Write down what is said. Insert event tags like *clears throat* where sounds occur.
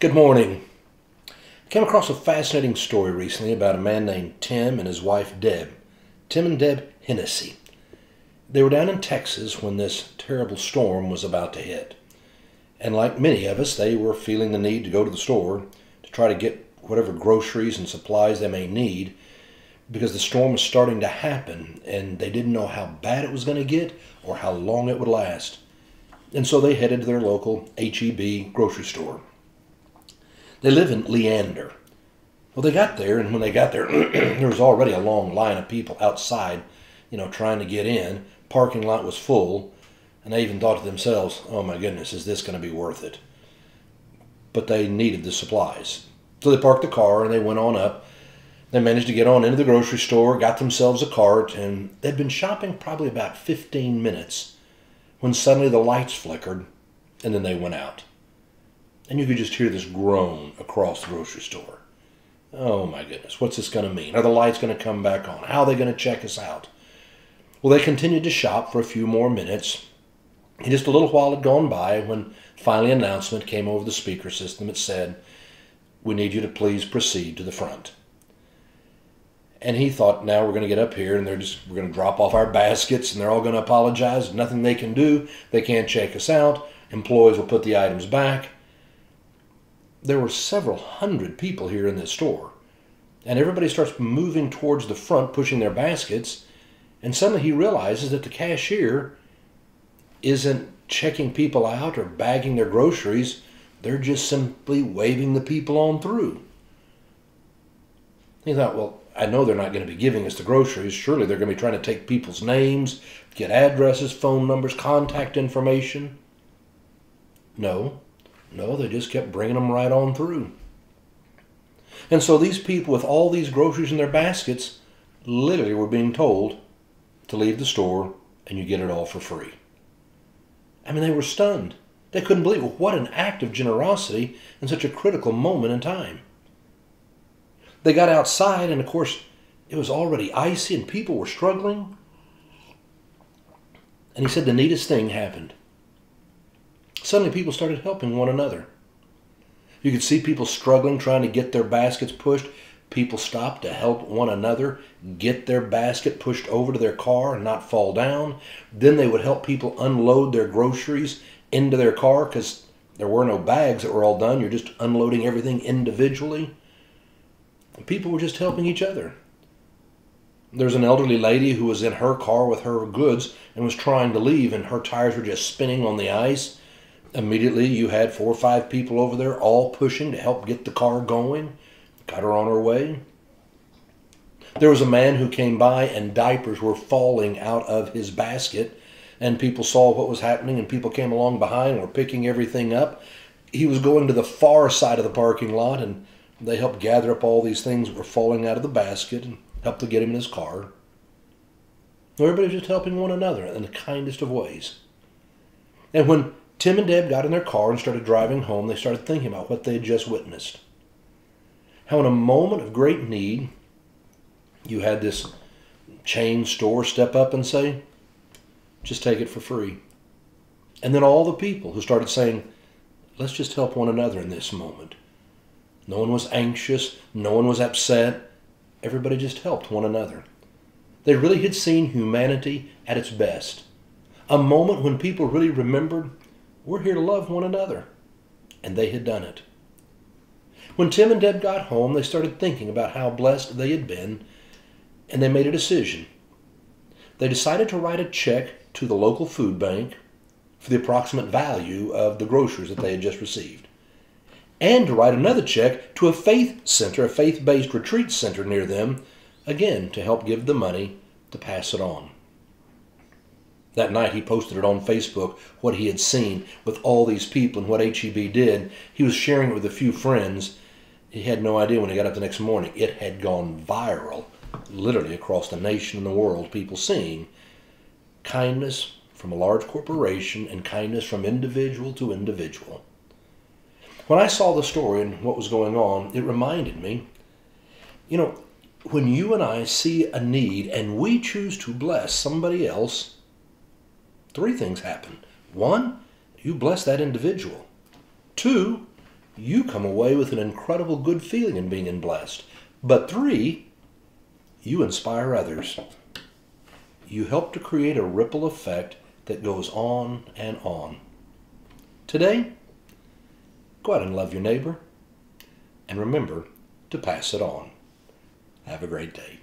Good morning. I came across a fascinating story recently about a man named Tim and his wife Deb. Tim and Deb Hennessy. They were down in Texas when this terrible storm was about to hit. And like many of us, they were feeling the need to go to the store to try to get whatever groceries and supplies they may need because the storm was starting to happen and they didn't know how bad it was going to get or how long it would last. And so they headed to their local HEB grocery store. They live in Leander. Well, they got there, and when they got there, *clears throat* there was already a long line of people outside, you know, trying to get in. Parking lot was full, and they even thought to themselves, oh my goodness, is this going to be worth it? But they needed the supplies. So they parked the car and they went on up. They managed to get on into the grocery store, got themselves a cart, and they'd been shopping probably about 15 minutes when suddenly the lights flickered and then they went out and you could just hear this groan across the grocery store. Oh my goodness, what's this going to mean? Are the lights going to come back on? How are they going to check us out? Well, they continued to shop for a few more minutes. And just a little while had gone by when finally an announcement came over the speaker system. It said, We need you to please proceed to the front. And he thought, now we're going to get up here and they're just, we're going to drop off our baskets and they're all going to apologize. Nothing they can do. They can't check us out. Employees will put the items back there were several hundred people here in this store. And everybody starts moving towards the front, pushing their baskets. And suddenly he realizes that the cashier isn't checking people out or bagging their groceries. They're just simply waving the people on through. He thought, well, I know they're not going to be giving us the groceries. Surely they're going to be trying to take people's names, get addresses, phone numbers, contact information. No. No, they just kept bringing them right on through. And so these people with all these groceries in their baskets literally were being told to leave the store and you get it all for free. I mean, they were stunned. They couldn't believe it. What an act of generosity in such a critical moment in time. They got outside, and of course, it was already icy and people were struggling. And he said the neatest thing happened. Suddenly, people started helping one another. You could see people struggling, trying to get their baskets pushed. People stopped to help one another get their basket pushed over to their car and not fall down. Then they would help people unload their groceries into their car because there were no bags that were all done. You're just unloading everything individually. And people were just helping each other. There's an elderly lady who was in her car with her goods and was trying to leave, and her tires were just spinning on the ice immediately you had four or five people over there all pushing to help get the car going, got her on her way. There was a man who came by and diapers were falling out of his basket, and people saw what was happening, and people came along behind and were picking everything up. He was going to the far side of the parking lot, and they helped gather up all these things that were falling out of the basket and helped to get him in his car. Everybody was just helping one another in the kindest of ways. And when Tim and Deb got in their car and started driving home. They started thinking about what they had just witnessed. How, in a moment of great need, you had this chain store step up and say, just take it for free. And then all the people who started saying, let's just help one another in this moment. No one was anxious, no one was upset. Everybody just helped one another. They really had seen humanity at its best. A moment when people really remembered we're here to love one another. And they had done it. When Tim and Deb got home, they started thinking about how blessed they had been, and they made a decision. They decided to write a check to the local food bank for the approximate value of the groceries that they had just received, and to write another check to a faith center, a faith based retreat center near them, again to help give the money to pass it on. That night he posted it on Facebook, what he had seen with all these people and what HEB did. He was sharing it with a few friends. He had no idea when he got up the next morning. It had gone viral, literally across the nation and the world, people seeing kindness from a large corporation and kindness from individual to individual. When I saw the story and what was going on, it reminded me, you know, when you and I see a need and we choose to bless somebody else, three things happen. One, you bless that individual. Two, you come away with an incredible good feeling in being blessed. But three, you inspire others. You help to create a ripple effect that goes on and on. Today, go out and love your neighbor and remember to pass it on. Have a great day.